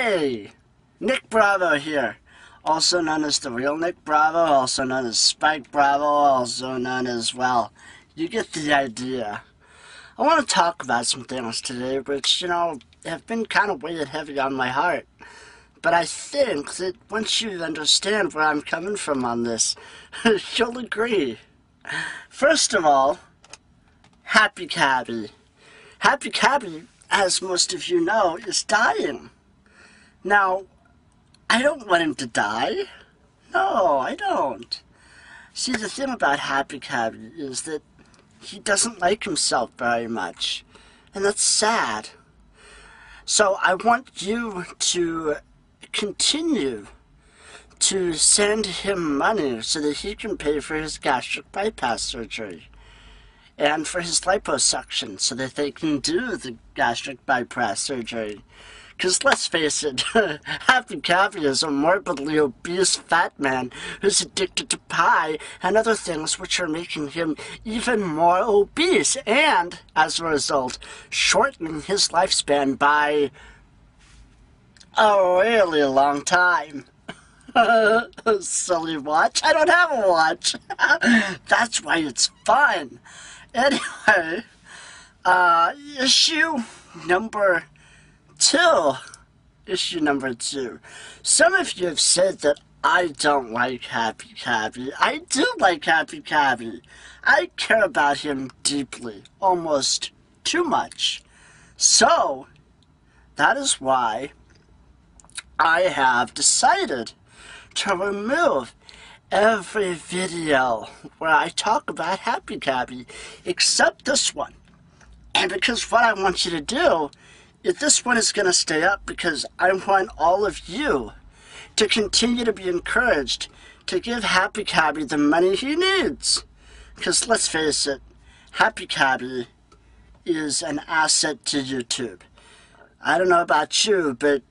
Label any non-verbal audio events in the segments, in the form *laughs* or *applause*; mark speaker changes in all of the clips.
Speaker 1: Hey! Nick Bravo here, also known as the real Nick Bravo, also known as Spike Bravo, also known as, well, you get the idea. I want to talk about some things today which, you know, have been kind of weighted heavy on my heart. But I think that once you understand where I'm coming from on this, *laughs* you'll agree. First of all, Happy Cabbie. Happy Cabbie, as most of you know, is dying. Now, I don't want him to die. No, I don't. See, the thing about Happy Cabbie is that he doesn't like himself very much. And that's sad. So I want you to continue to send him money so that he can pay for his gastric bypass surgery and for his liposuction so that they can do the gastric bypass surgery. Because let's face it, Happy Cabbie is a morbidly obese fat man who's addicted to pie and other things which are making him even more obese and, as a result, shortening his lifespan by a really long time. *laughs* Silly watch. I don't have a watch. *laughs* That's why it's fun. Anyway, uh, issue number two. Issue number two. Some of you have said that I don't like Happy Cabbie. I do like Happy Cabbie. I care about him deeply, almost too much. So, that is why I have decided to remove every video where I talk about Happy Cabbie, except this one. And because what I want you to do is this one is going to stay up because I want all of you to continue to be encouraged to give Happy Cabbie the money he needs. Because let's face it, Happy Cabbie is an asset to YouTube. I don't know about you, but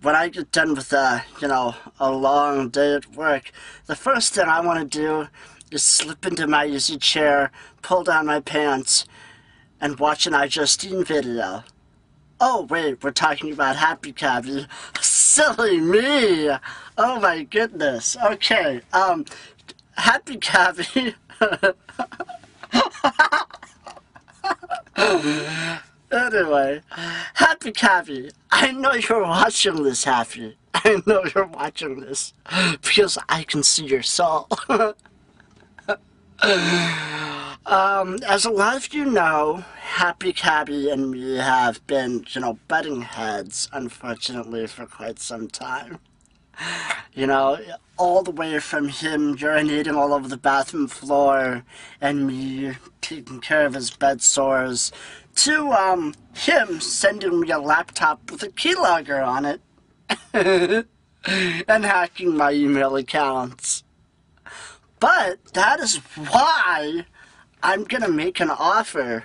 Speaker 1: when I get done with a, you know, a long day at work, the first thing I want to do is slip into my easy chair, pull down my pants, and watch an iJustine video. Oh, wait, we're talking about Happy Cabbie. Silly me! Oh my goodness. Okay, um, Happy Cabbie. *laughs* Anyway, Happy Cabbie, I know you're watching this, Happy. I know you're watching this because I can see your soul. *laughs* um, as a lot of you know, Happy Cabbie and me have been, you know, butting heads, unfortunately, for quite some time. You know, all the way from him urinating all over the bathroom floor and me taking care of his bed sores to um him sending me a laptop with a keylogger on it *laughs* and hacking my email accounts. But that is why I'm gonna make an offer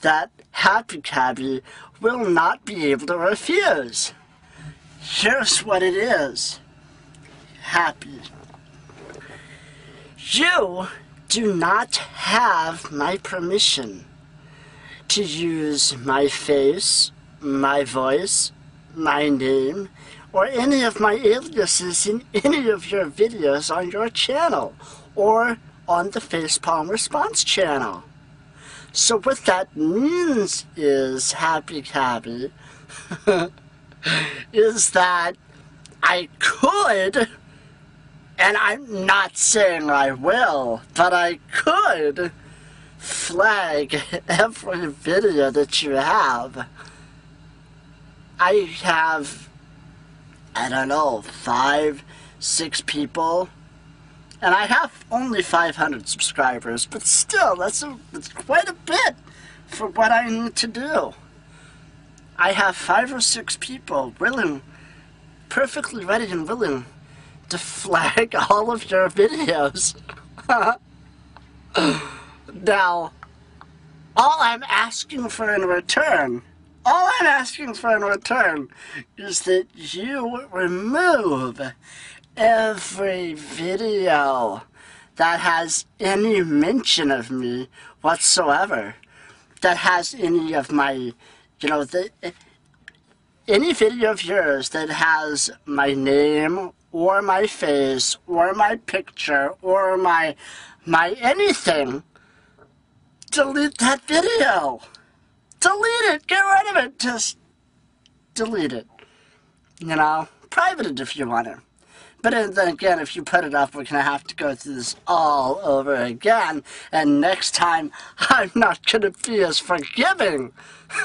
Speaker 1: that Happy Cabbie will not be able to refuse. Here's what it is. Happy. You do not have my permission to use my face, my voice, my name, or any of my aliases in any of your videos on your channel or on the Facepalm Response channel. So what that means is, Happy Cabbie, *laughs* is that I could, and I'm not saying I will, but I could flag every video that you have. I have, I don't know, five, six people. And I have only 500 subscribers, but still, that's, a, that's quite a bit for what I need to do. I have five or six people willing, perfectly ready and willing to flag *laughs* all of your videos. *laughs* Now, all I'm asking for in return, all I'm asking for in return is that you remove every video that has any mention of me whatsoever, that has any of my, you know, the, any video of yours that has my name or my face or my picture or my my anything, delete that video. Delete it. Get rid of it. Just delete it. You know, private it if you want to. But then again, if you put it up, we're going to have to go through this all over again. And next time, *laughs* I'm not going to be as forgiving. *laughs*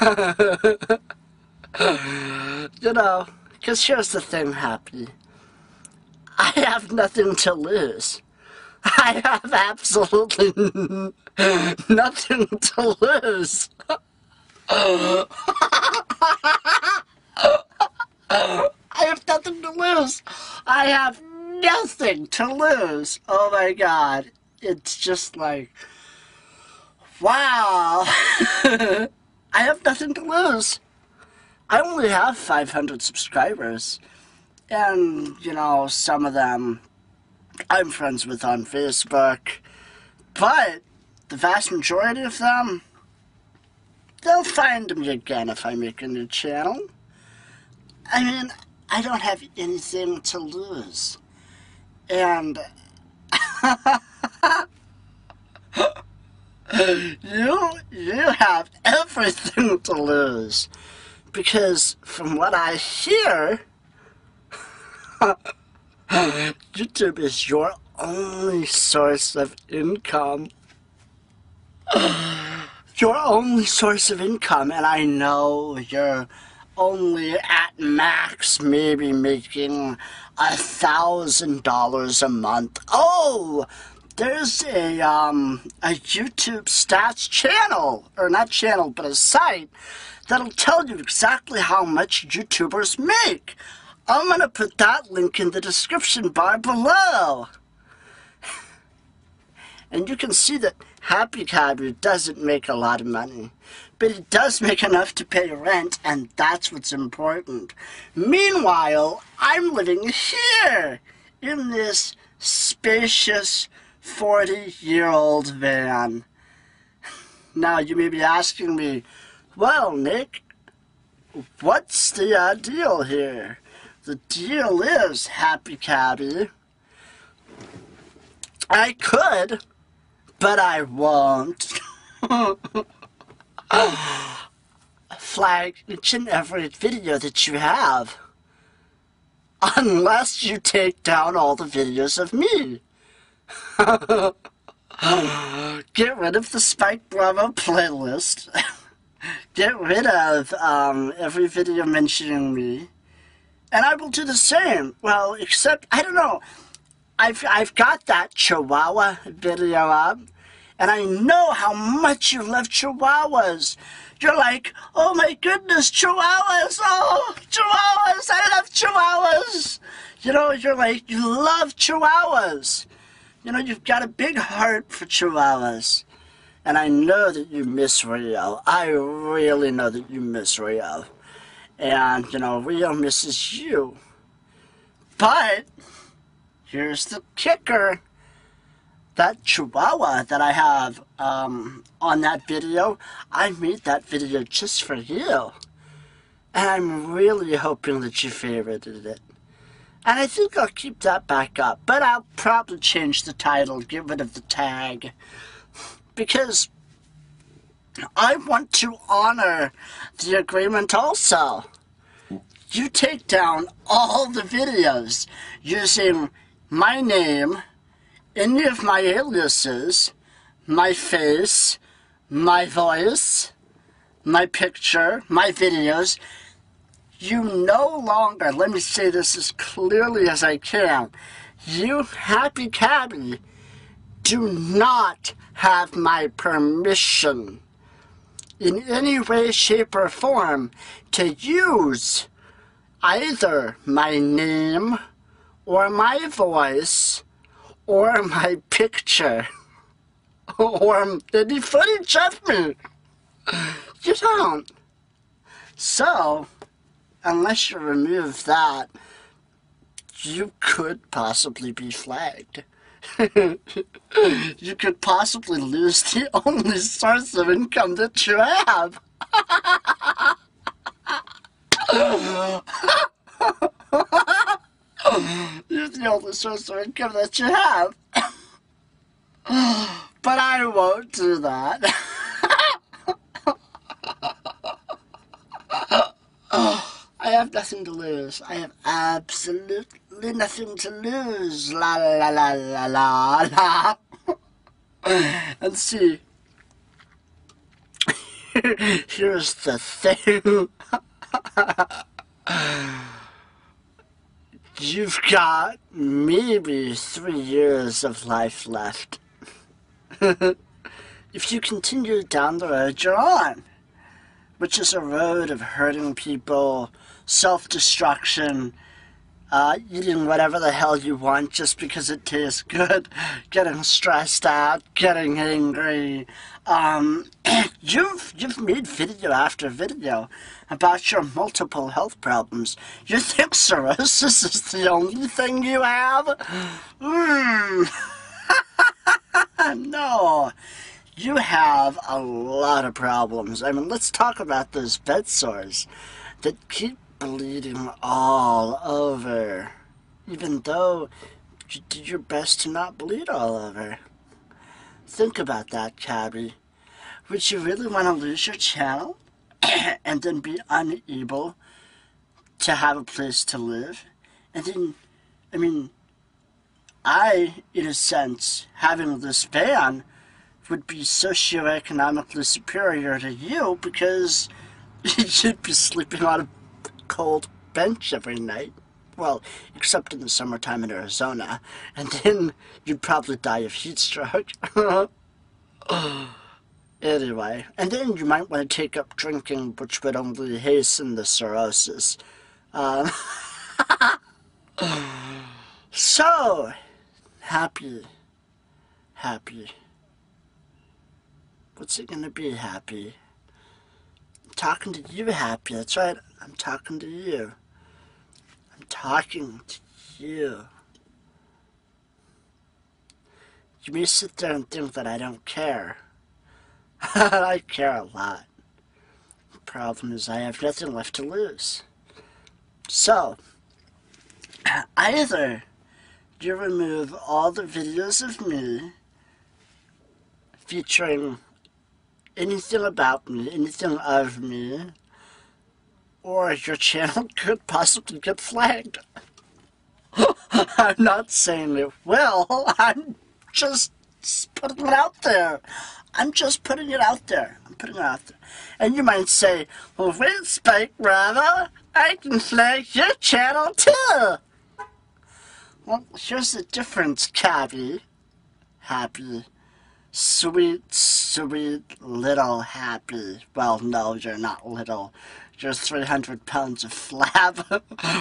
Speaker 1: you know, because here's the thing, Happy. I have nothing to lose. *laughs* I have absolutely nothing to lose. I have nothing to lose. I have nothing to lose. Oh my god. It's just like, wow. *laughs* I have nothing to lose. I only have 500 subscribers. And, you know, some of them I'm friends with on Facebook. But the vast majority of them, they'll find me again if I make a new channel. I mean, I don't have anything to lose. And *laughs* you you have everything to lose. Because from what I hear *laughs* YouTube is your only source of income. *sighs* your only source of income, and I know you're only at max maybe making a thousand dollars a month. Oh, there's a um a YouTube stats channel or not channel but a site that'll tell you exactly how much YouTubers make. I'm gonna put that link in the description bar below. And you can see that Happy Cabbie doesn't make a lot of money but it does make enough to pay rent, and that's what's important. Meanwhile, I'm living here in this spacious 40-year-old van. Now, you may be asking me, well, Nick, what's the uh, deal here? The deal is, Happy Cabbie, I could, but I won't. *laughs* flag each and every video that you have. Unless you take down all the videos of me. *laughs* Get rid of the Spike Bravo playlist. *laughs* Get rid of um, every video mentioning me. And I will do the same. Well, except, I don't know. I've, I've got that Chihuahua video up. And I know how much you love chihuahuas. You're like, oh my goodness, chihuahuas. Oh, chihuahuas. I love chihuahuas. You know, you're like, you love chihuahuas. You know, you've got a big heart for chihuahuas. And I know that you miss Rio. I really know that you miss Rio. And, you know, Rio misses you. But, here's the kicker that chihuahua that I have um, on that video, I made that video just for you. And I'm really hoping that you favorited it. And I think I'll keep that back up. But I'll probably change the title, get rid of the tag. Because I want to honor the agreement also. You take down all the videos using my name any of my aliases, my face, my voice, my picture, my videos, you no longer, let me say this as clearly as I can, you happy cabbie do not have my permission in any way, shape, or form to use either my name or my voice or my picture or footage of me. You don't. So, unless you remove that, you could possibly be flagged. *laughs* you could possibly lose the only source of income that you have. *laughs* You're the only source of income that you have. *sighs* but I won't do that. *sighs* I have nothing to lose. I have absolutely nothing to lose. La la la la la la. *laughs* and see, *laughs* here's the thing. *laughs* You've got maybe three years of life left. *laughs* if you continue down the road you're on, which is a road of hurting people, self-destruction, uh, eating whatever the hell you want just because it tastes good, *laughs* getting stressed out, getting angry. Um, *clears throat* you've you've made video after video about your multiple health problems. You think cirrhosis is the only thing you have? Mm. *laughs* no. You have a lot of problems. I mean, let's talk about those bed sores that keep bleeding all over. Even though you did your best to not bleed all over. Think about that, Cabbie. Would you really want to lose your channel *coughs* and then be unable to have a place to live? And then, I mean, I, in a sense, having this ban would be socioeconomically superior to you because *laughs* you'd be sleeping on a cold bench every night. Well, except in the summertime in Arizona. And then you'd probably die of heat stroke. *laughs* anyway, and then you might want to take up drinking, which would only hasten the cirrhosis. Um, *laughs* so, happy, happy. What's it gonna be, happy? I'm talking to you, happy. That's right. I'm talking to you. I'm talking to you. You may sit there and think that I don't care. *laughs* I care a lot. The problem is I have nothing left to lose. So, *clears throat* either you remove all the videos of me featuring anything about me, anything of me, or your channel *laughs* could possibly get flagged. *laughs* I'm not saying it will, I'm just putting it out there. I'm just putting it out there. I'm putting it out there. And you might say, well, wait, Spike Bravo, I can flag your channel too. Well, here's the difference, Cabbie. Happy. Sweet, sweet little happy. Well, no, you're not little. You're 300 pounds of flab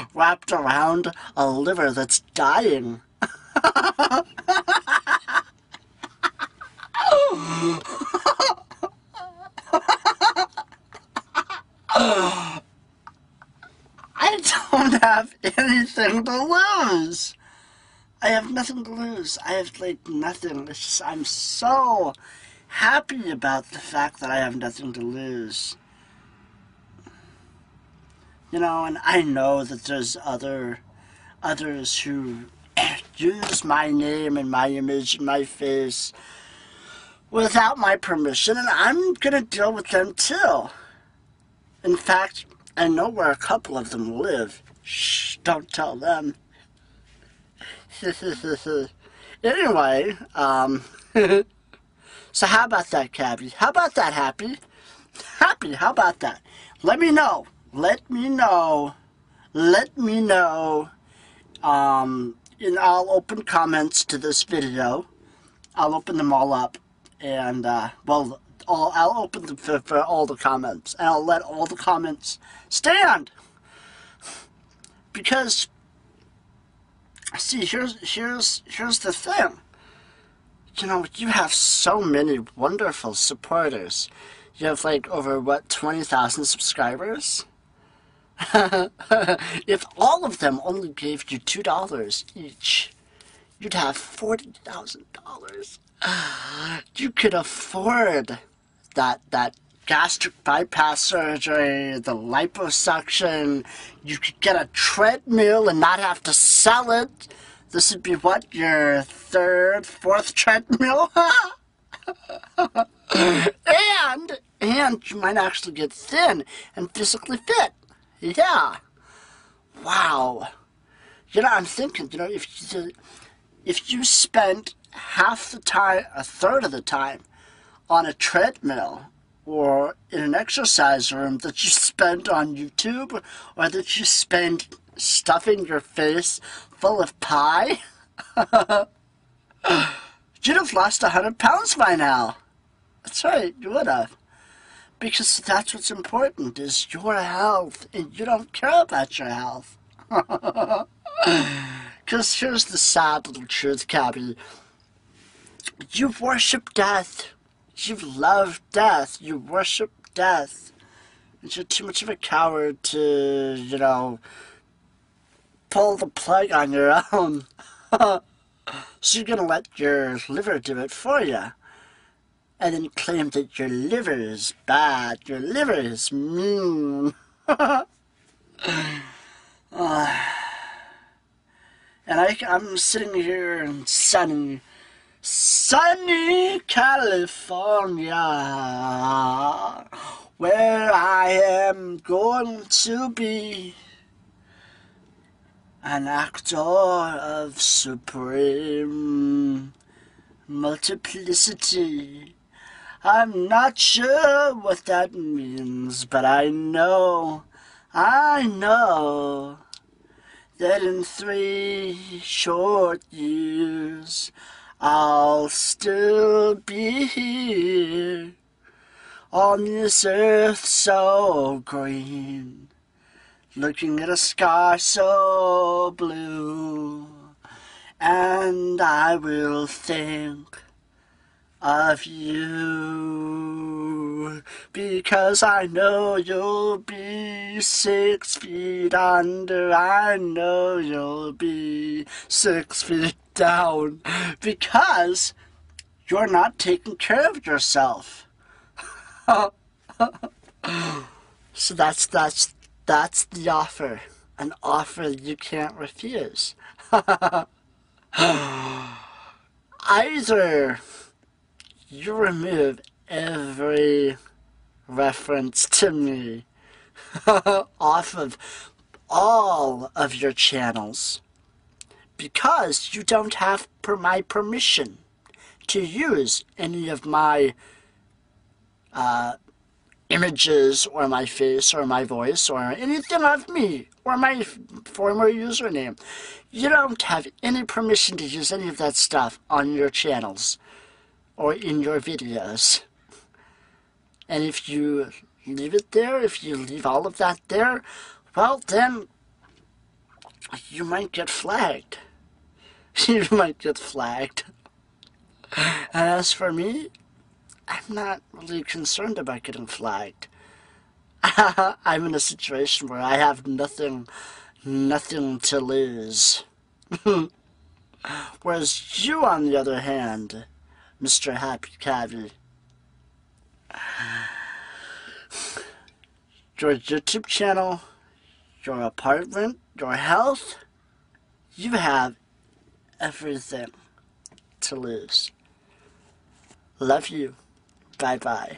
Speaker 1: *laughs* wrapped around a liver that's dying. *laughs* I don't have anything to lose. I have nothing to lose. I have like nothing. Just, I'm so happy about the fact that I have nothing to lose. You know, and I know that there's other others who *coughs* use my name and my image and my face without my permission, and I'm gonna deal with them too. In fact, I know where a couple of them live. Shh, don't tell them. *laughs* anyway, um, *laughs* so how about that, Cabbie? How about that, Happy? Happy, how about that? Let me know. Let me know. Let me know. Um, and I'll open comments to this video. I'll open them all up. And, uh, well, all, I'll open them for, for all the comments. And I'll let all the comments stand. Because see, here's here's here's the thing. You know, you have so many wonderful supporters. You have like over what twenty thousand subscribers. *laughs* if all of them only gave you two dollars each, you'd have forty thousand dollars. *sighs* You could afford that that gastric bypass surgery, the liposuction. You could get a treadmill and not have to sell it. This would be what, your third, fourth *laughs* treadmill? and, and you might actually get thin and physically fit. Yeah. Wow. You know, I'm thinking, you know, if you, if you spend half the time, a third of the time, on a treadmill or in an exercise room that you spend on YouTube or that you spend stuffing your face full of pie, *laughs* you'd have lost a hundred pounds by now. That's right, you would have. Because that's what's important is your health and you don't care about your health. *laughs* Because here's the sad little truth, Cabbie. You worship death. You love death. You worship death. And you're too much of a coward to, you know, pull the plug on your *laughs* own. *laughs* so you're gonna let your liver do it for you. And then claim that your liver is bad. Your liver is mean. uh, *laughs* and I, I'm sitting here in sunny, sunny California, where I am going to be an actor of supreme multiplicity. I'm not sure what that means, but I know, I know that in three short years I'll still be here on this earth so green, looking at a sky so blue, and I will think of you because I know you'll be six feet under. I know you'll be six feet down because you're not taking care of yourself. *laughs* so that's that's that's the offer, an offer you can't refuse. *laughs* Either you remove every reference to me *laughs* off of all of your channels because you don't have per my permission to use any of my uh, images or my face or my voice or anything of me or my former username. You don't have any permission to use any of that stuff on your channels or in your videos. And if you leave it there, if you leave all of that there, well then you might get flagged. *laughs* you might get flagged. And as for me, I'm not really concerned about getting flagged. *laughs* I'm in a situation where I have nothing, nothing to lose. *laughs* Whereas you, on the other hand, Mr. Happy Cabbie. Your YouTube channel, your apartment, your health, you have everything to lose. Love you. Bye bye.